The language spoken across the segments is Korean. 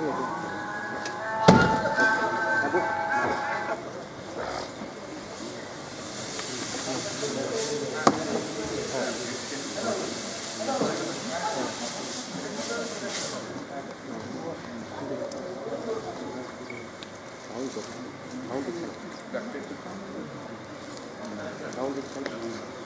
아, 가운데 가운데 가운데 가운데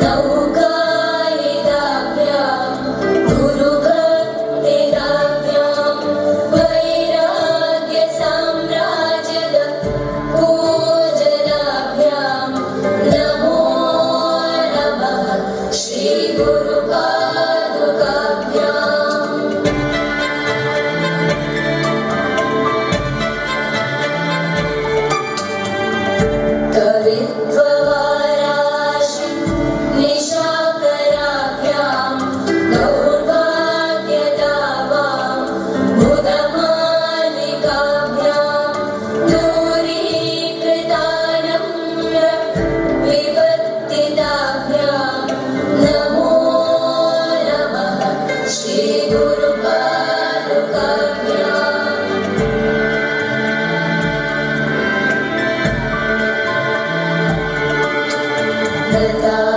low. the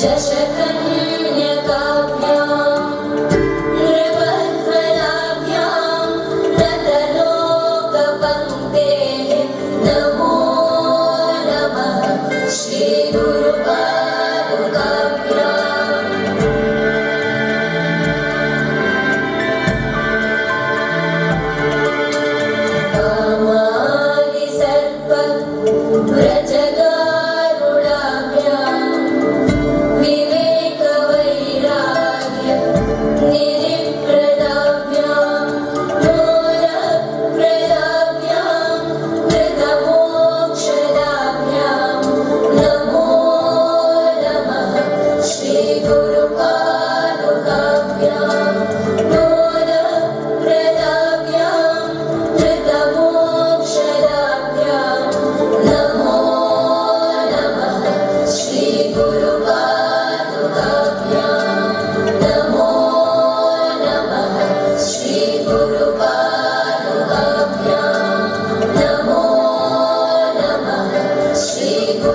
Just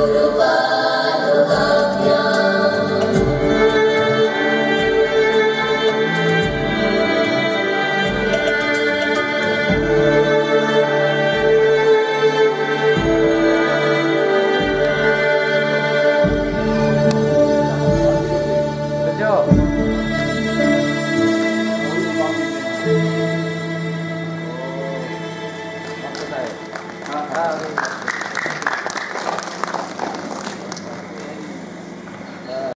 Yorùbá.